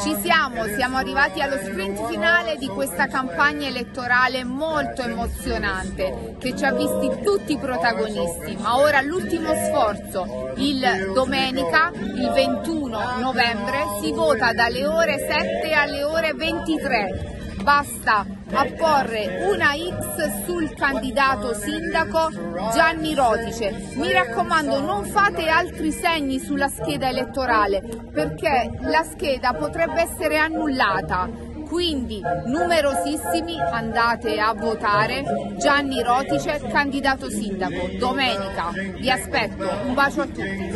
Ci siamo, siamo arrivati allo sprint finale di questa campagna elettorale molto emozionante che ci ha visti tutti protagonisti, ma ora l'ultimo sforzo, il domenica, il 21 novembre, si vota dalle ore 7 alle ore 23 basta apporre una X sul candidato sindaco Gianni Rodice. Mi raccomando non fate altri segni sulla scheda elettorale perché la scheda potrebbe essere annullata. Quindi numerosissimi andate a votare Gianni Rotice, candidato sindaco, domenica. Vi aspetto, un bacio a tutti.